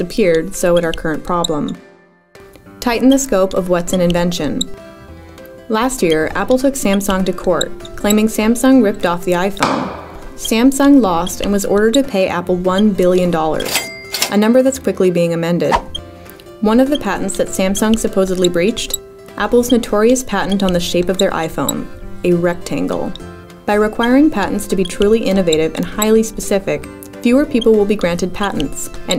appeared, so would our current problem. Tighten the scope of what's an invention. Last year, Apple took Samsung to court, claiming Samsung ripped off the iPhone. Samsung lost and was ordered to pay Apple $1 billion, a number that's quickly being amended. One of the patents that Samsung supposedly breached? Apple's notorious patent on the shape of their iPhone, a rectangle. By requiring patents to be truly innovative and highly specific, fewer people will be granted patents, and